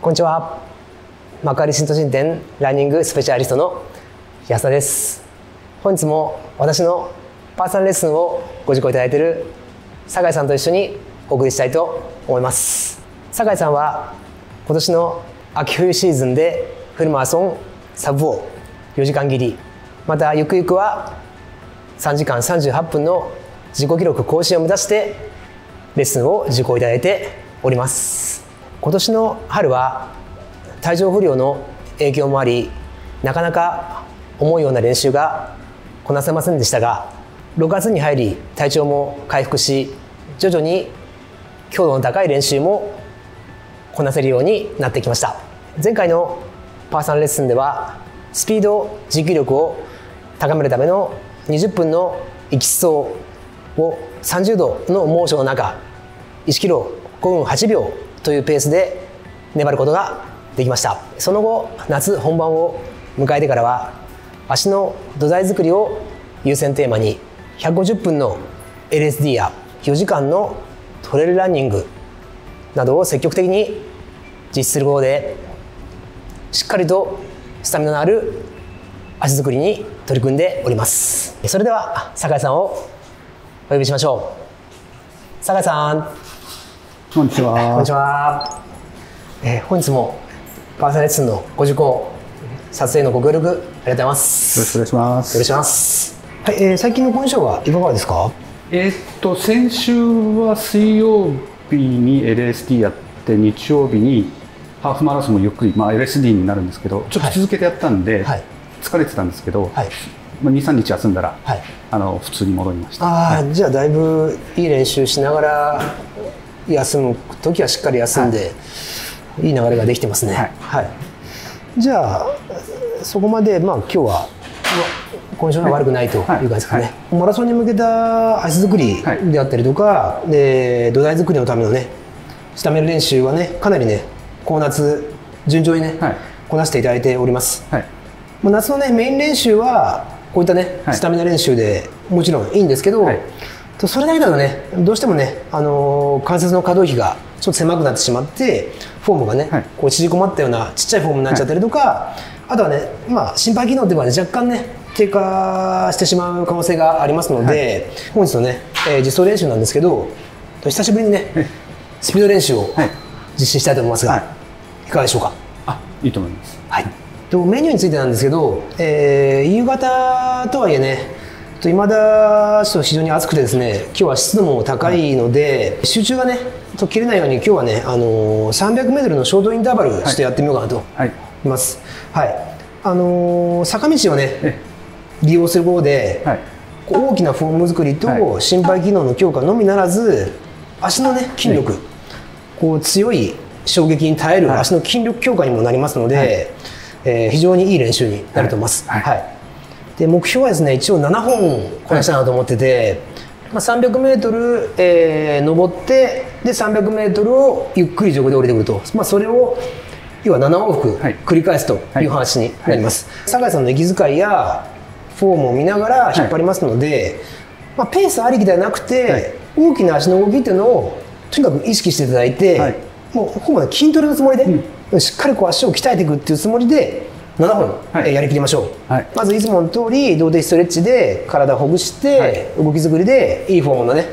こんにちは。幕張新都心店ランニングスペシャリストの安田です。本日も私のパーソナルレッスンをご受講いただいている酒井さんと一緒にお送りしたいと思います。酒井さんは今年の秋冬シーズンでフルマラソンサブ4 4時間切りまたゆくゆくは3時間38分の自己記録更新を目指してレッスンを受講いただいております。今年の春は体調不良の影響もありなかなか思うような練習がこなせませんでしたが6月に入り体調も回復し徐々に強度の高い練習もこなせるようになってきました。前回のパーソナルレッスンではスピード持久力を高めるための20分の行き走を30度の猛暑の中1キロ5分8秒というペースで粘ることができました。その後夏本番を迎えてからは足の土台作りを優先テーマに150分の LSD や4時間のトレイルランニングなどを積極的に実施することでしっかりとスタミナのある足作りに取り組んでおります。それでは酒井さんをお呼びしましょう。酒井さん。こんにちは。こんにちは、えー、本日もパーソナルレッスンのご受講撮影のご協力ありがとうございます。よろしくお願いします。よろしくお願いします。はい、えー、最近のコンディションはいかがですか？えー、っと先週は水曜日に LSD やって日曜日にハーフマラソンもゆっくり、まあ、LSD になるんですけどちょっと続けてやったんで、はい、疲れてたんですけど、はい。まあ、23日休んだら、はい、あの普通に戻りました。あ、はい、じゃあだいぶいい練習しながら休む時はしっかり休んで、はい、いい流れができてますね、はい。はい、じゃあそこまで、まあ、今日はコンディションが悪くないという感じですかね、はい。はい、マラソンに向けた足作りであったりとか、で土台作りのためのねスタミナ練習はねかなりねこの夏順調にね、こなしていただいております、はい、夏のねメイン練習はこういったね、スタミナ練習でもちろんいいんですけど、それだけだとねどうしてもね、あのー、関節の可動域がちょっと狭くなってしまってフォームがね、はい、こう縮こまったようなちっちゃいフォームになっちゃったりとか、はい、あとはね、まあ、心肺機能というのは、ね、若干ね低下してしまう可能性がありますので、はい、本日のね、えー、実装練習なんですけど久しぶりにねスピード練習を実施したいと思いますが、い、かがでしょうか？あいいと思います、はい、とメニューについてなんですけど、えー、夕方とはいえねいまだちょっと非常に暑くてですね今日は湿度も高いので、はい、集中がねと切れないように今日はね、あのー、300m のショートインターバルしてやってみようかなと思い。ます、はい、はい、あのー、坂道をね利用することで、はい、大きなフォーム作りと心肺機能の強化のみならず足のね筋力、こう強い衝撃に耐える足の筋力強化にもなりますので、えー、非常にいい練習になると思います。はいで目標はですね一応7本こなしたいなと思ってて、はい、まあ、300m、えー、登ってで 300m をゆっくり上で降りてくると、まあ、それを要は7往復繰り返すという話になります、酒井さんの息遣いやフォームを見ながら引っ張りますので、まあ、ペースありきではなくて、大きな足の動きっていうのをとにかく意識していただいて、もうここまで筋トレのつもりで、うん、しっかりこう足を鍛えていくっていうつもりで7本、はい、やりきりましょう、はい、まずいつもの通り動的ストレッチで体をほぐして、はい、動き作りでいいフォームのね、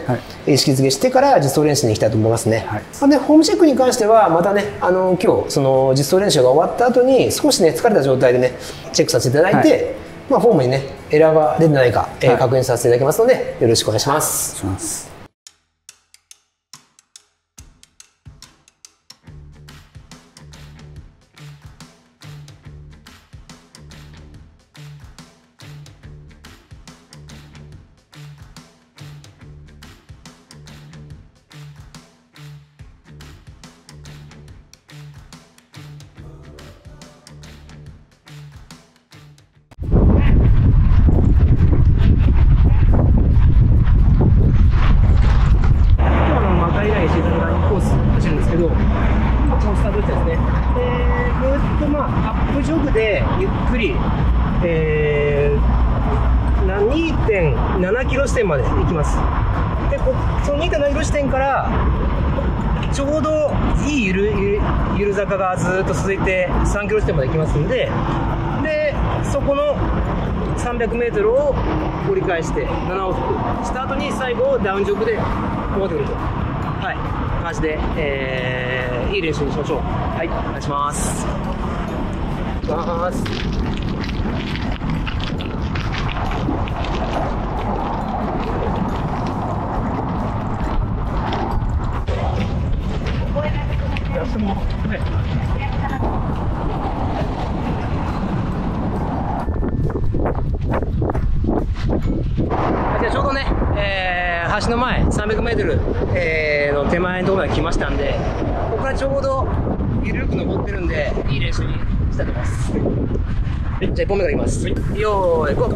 意識づけしてから実装練習に行きたいと思いますね、でフォームチェックに関してはまたねあの今日その実装練習が終わった後に少しね疲れた状態でねチェックさせていただいて、まあ、フォームにねエラーが出てないか、えー、確認させていただきますのでよろしくお願いします。ジョグでゆっくり、えー2.7キロ地点まで行きます。でこその2.7キロ地点からちょうどいいゆるゆるゆる坂がずっと続いて3キロ地点まで行きますんででそこの300メートルを折り返して7往復。した後に最後ダウンジョグで戻ってくると。はい。感じで、えー、いい練習にしましょう。はい。お願いします。ます。じゃあちょうどね、橋の前300メートル、えーの手前のところまで来ましたんで、ここからちょうど緩く登ってるんで、いい練習に。したいと思います。じゃあ1本目からいきます。よーい、ゴー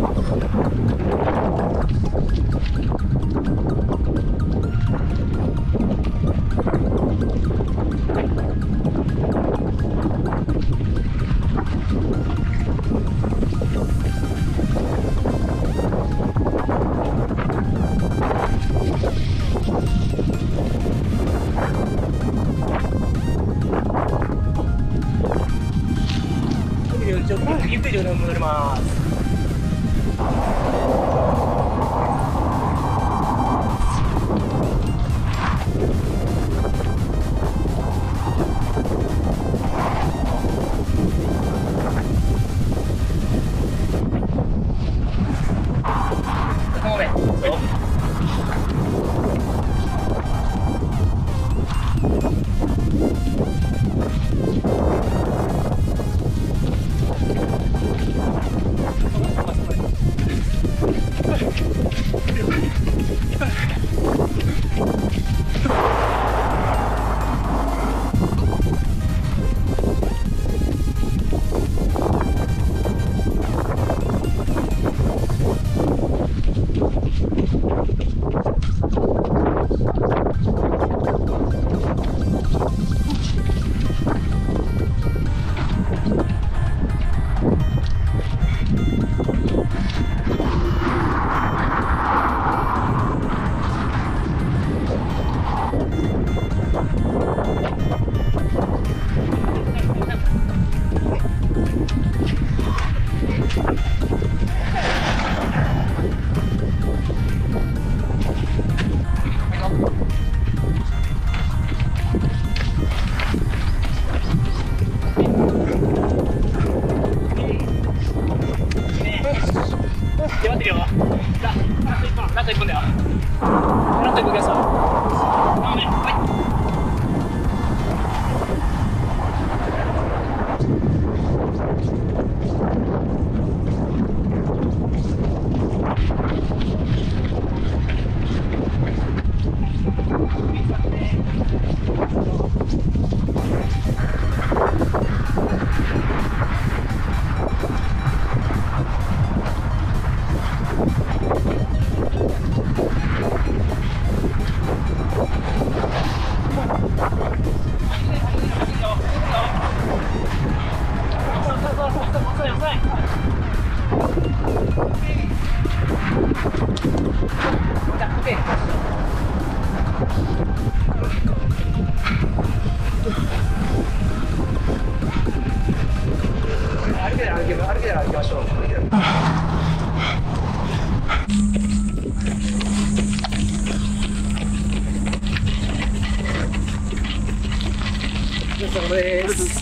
様です。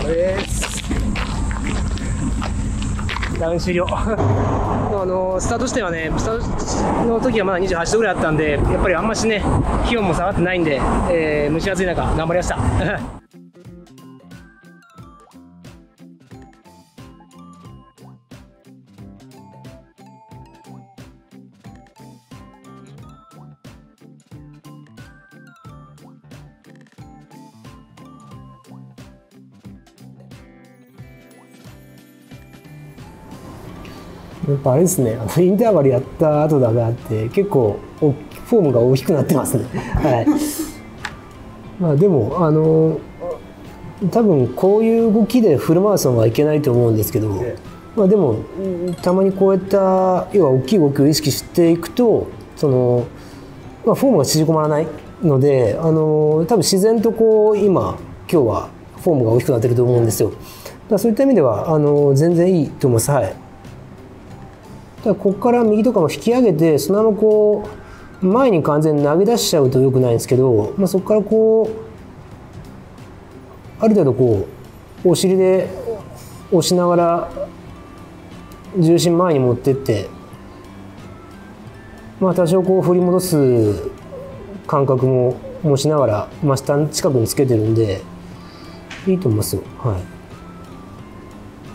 お疲れです。ダウン終了。あのスタート地点はね、スタートの時はまだ28度ぐらいあったんで、やっぱりあんましね、気温も下がってないんで、えー蒸し暑い中、頑張りました。やっぱあれですね、あ のインターバルやった後だけあって、結構おフォームが大きくなってますね。はい。まあでもあの多分こういう動きでフルマラソンはいけないと思うんですけど、まあでもうんたまにこういった要は大きい動きを意識していくと、そのまあ、フォームが縮こまらないので、あの多分自然とこう今今日はフォームが大きくなってると思うんですよ。だそういった意味ではあの全然いいと思います。はい。だここから右とかも引き上げてそのこう前に完全に投げ出しちゃうとよくないんですけど、まあ、そこからこうある程度こうお尻で押しながら重心前に持ってってまあ多少こう振り戻す感覚も持ちながら真下近くにつけてるんでいいと思いますよ。はい。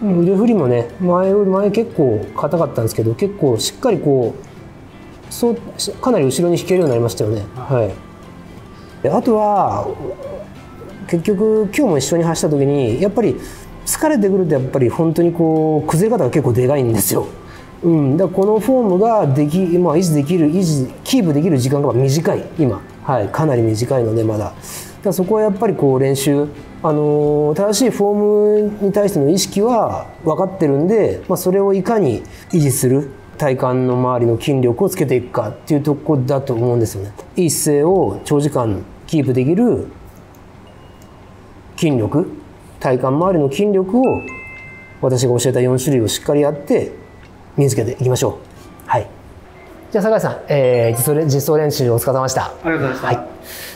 腕振りもね前前結構硬かったんですけど結構しっかりこうそうかなり後ろに引けるようになりましたよね。はい。あとは結局今日も一緒に走った時にやっぱり疲れてくるとやっぱり本当にこう崩れ方が結構でかいんですよ。うん、だこのフォームができ、まあ、維持できる維持キープできる時間が短い。今、はい、かなり短いのでまだ。だそこはやっぱりこう練習、あのー、正しいフォームに対しての意識は分かってるんで、まあ、それをいかに維持する体幹の周りの筋力をつけていくかっていうとこだと思うんですよね。いい姿勢を長時間キープできる筋力体幹周りの筋力を私が教えた4種類をしっかりやって身につけていきましょう。はい。じゃあ酒井さん、えー、実装実装練習お疲れ様でした。ありがとうございました。はい。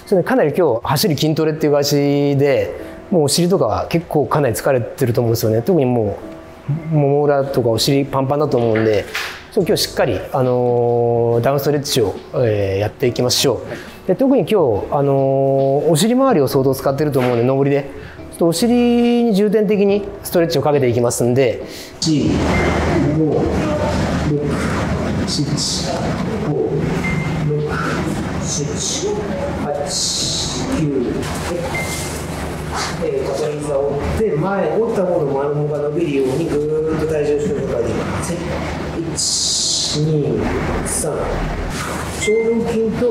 それかなり今日走り筋トレっていう感じで、もうお尻とかは結構かなり疲れてると思うんですよね。特にもうもも裏とかお尻パンパンだと思うんで、そう今日しっかりあのー、ダウンストレッチを、えー、やっていきましょう。で特に今日あのー、お尻周りを相当使ってると思うんで上りで。ちょっとお尻に重点的にストレッチをかけていきますんで4 5 6 7 5 6 7 8 9えー、肩膝を折って前折った方の前の方が伸びるようにぐーっと体重を後ろにかけていきます123小腹筋と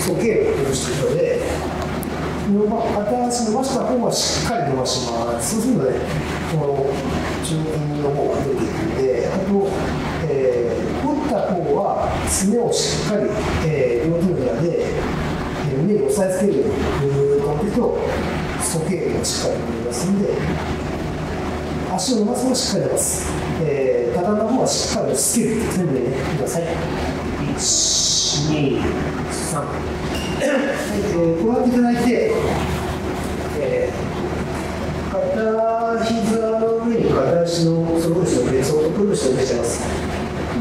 鼠径をほぐしていくので伸ば片足伸ばした方はしっかり伸ばします。そうするとね、この中筋の方が出ていくので、あと、えー、折った方はすねをしっかり、えー、両手のひらで、えー、胸に押さえつけるようにぐーっと持っていくと、鼠径がしっかり伸びますんで、足を伸ばすのはしっかり伸ばす。えー、畳んだ方はしっかり押し付ける。全部でね、ください。1、2、3。えー、こうやっていただいて、えー、片膝の上に片足のその後ろでそっとくるしておけちゃいます。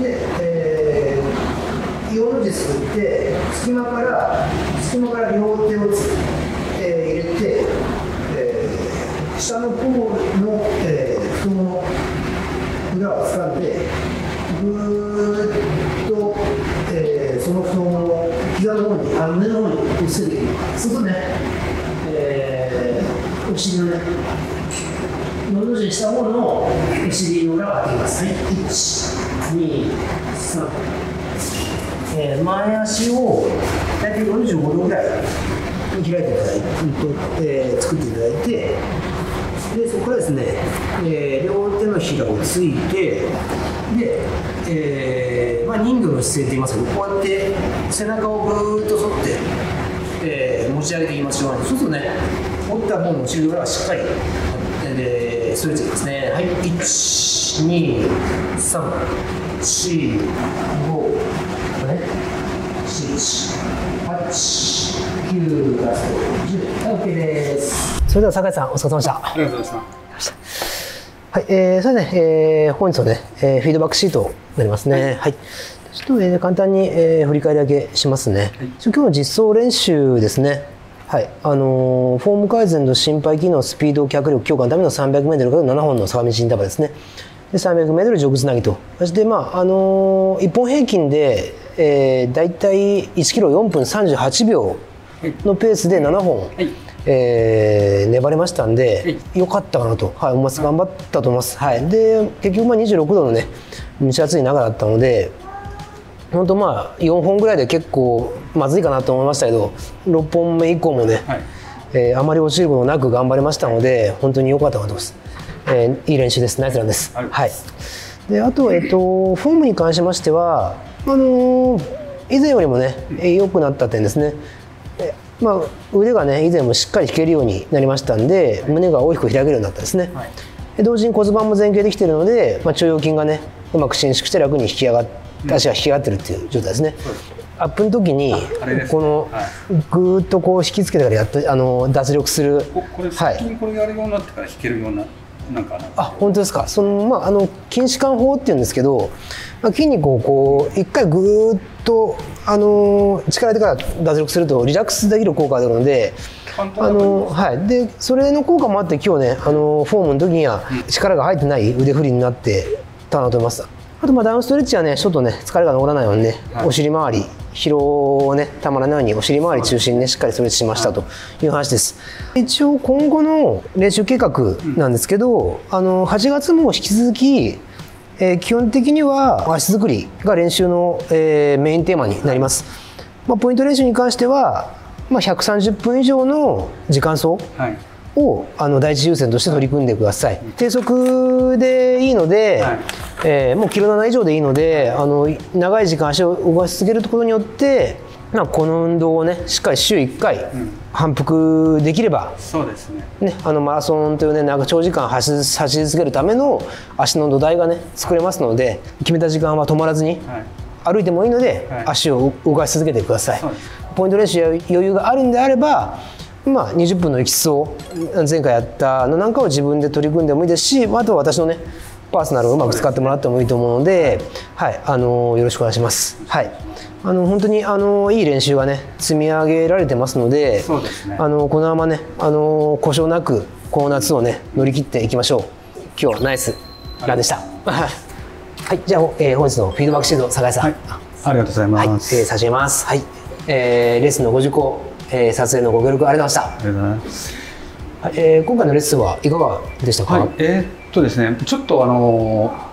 で、えー、4の字すくって、隙間から、隙間から両手を下の方の、えー、太ももの裏を掴んで、ぐーっと、えー、その太ももを膝の方に、あ胸の方に移していく。そうするとね、えー、お尻のね、のどにした方のお尻の裏が当てます。はい、1、2、3。えー、前足を大体45度ぐらい開いていただいて、えー、作っていただいて、でそこからですね、えー、両手のひらをついて、で、えーまあ、人魚の姿勢って言いますけど、こうやって背中をぐーっと反って、えー、持ち上げていきましょう。そうするとね、折った方の後ろ側がしっかり、えー、ストレッチですね。はい、1、2、3、4、5、ね、7、8、9、ラスト、10。OK です。それでは酒井さん、お疲れ様でした。ありがとうございました。はい、えー、それでね、えー、本日のね、えー、フィードバックシートになりますね。はい。はい、ちょっと、えー、簡単に、えー、振り返りだけしますね。はい、今日の実装練習ですね。はい。あのー、フォーム改善と心肺機能、スピード、脚力強化のための 300m から7本の坂道インターバルですね。で、300m ジョグつなぎと。そして、まあ、あのー、1本平均で、えー、大体1キロ4分38秒のペースで7本。はいえー、粘れましたんで、よかったかなと、はい、思います。頑張ったと思います。はい、で、結局、まあ26度のね、蒸し暑い中だったので、本当まあ4本ぐらいで結構まずいかなと思いましたけど6本目以降もね、はい、えー、あまり落ちることなく頑張れましたので本当に良かったかと思います、えー、いい練習です。ナイスランです。はい。であと、えっと、フォームに関しましてはあのー以前よりもね良くなった点ですねまあ、腕がね以前もしっかり引けるようになりましたんで胸が大きく開けるようになったんですね、はい、で同時に骨盤も前傾できているので、まあ、腸腰筋がねうまく伸縮して楽に引き上がって足が引き上がってるっていう状態ですね、アップの時にこのぐーっとこう引きつけてからやっとあの脱力する。これ最近これやるようになってから引けるようななんかあ本当ですか。その、まあ、あの筋弛緩法っていうんですけど、まあ、筋肉をこう一回ぐーっとあの力でから脱力するとリラックスできる効果があるのであのはい、でそれの効果もあって今日ねあのフォームの時には力が入ってない腕振りになってたなと思います。あとまあダウンストレッチはねちょっとね疲れが残らないようにね、はい、お尻周り疲労をねたまらないようにお尻周り中心にねしっかりストレッチしましたとい。う話です、一応今後の練習計画なんですけど、あの8月も引き続きえー、基本的には足作りが練習の、えー、メインテーマになります、まあ、ポイント練習に関しては、まあ、130分以上の時間走を、はい、あの第一優先として取り組んでください、低速でいいので、はい、えー、もうキロ7以上でいいのであの長い時間足を動かし続けることによってまあ、この運動をねしっかり週1回反復できれば、そうですね。ねあのマラソンというねなんか長時間走り走り続けるための足の土台がね作れますので決めた時間は止まらずに、歩いてもいいので、はい、足を動かし続けてください。ポイント練習や余裕があるんであればまあ、20分のエキスを前回やったのなんかを自分で取り組んでもいいですしあとは私のねパーソナルをうまく使ってもらってもいいと思うので、はい、あのよろしくお願いします。はいあの本当にあのいい練習がね積み上げられてますので、そうですね、あのこのままねあの故障なくこの夏をね乗り切っていきましょう。今日ナイスランでした。はい、じゃあ、えー、本日のフィードバックシート酒井さん、はい、ありがとうございます。はい、えー、差し上げます。はい、えー、レッスンのご受講、えー、撮影のご協力ありがとうございました。ありがとうございます。はい、えー、今回のレッスンはいかがでしたか？はい、えー、っとですね、ちょっとあのー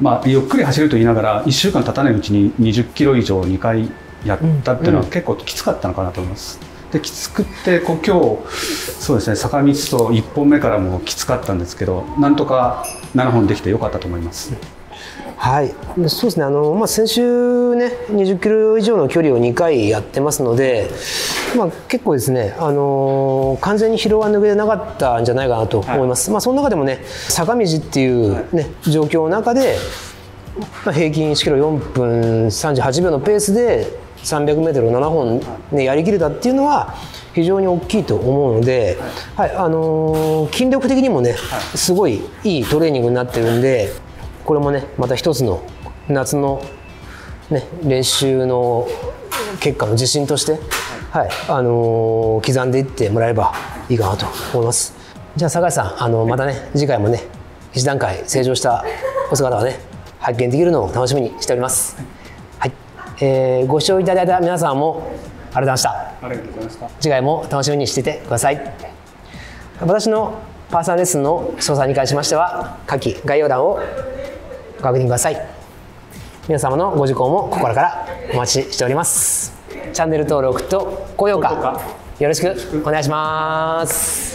まあ、ゆっくり走ると言いながら1週間経たないうちに20キロ以上2回やったっていうのは結構きつかったのかなと思います。できつくってこう今日そうですね坂道と1本目からもきつかったんですけどなんとか7本できてよかったと思います。はい、そうですね。あの、まあ、先週ね20キロ以上の距離を2回やってますので、まあ、結構ですね、あのー、完全に疲労は抜けてなかったんじゃないかなと思います、はい、まあ、その中でもね坂道っていうね、状況の中で、まあ、平均1キロ4分38秒のペースで 300m を7本、ね、やりきれたっていうのは非常に大きいと思うので、はいあのー、筋力的にもねすごいいいトレーニングになってるんで。これもねまた一つの夏の、ね、練習の結果の自信として、はいあのー、刻んでいってもらえればいいかなと思います。じゃあ酒井さんあのまたね次回もね一段階成長したお姿がね発見できるのを楽しみにしております。はい、えー、ご視聴いただいた皆さんもありがとうございました。ありがとうございました。次回も楽しみにしていてください。私のパーソナルレッスンの詳細に関しましては下記概要欄をご確認ください。皆様のご受講も心からお待ちしております。チャンネル登録と高評価よろしくお願いします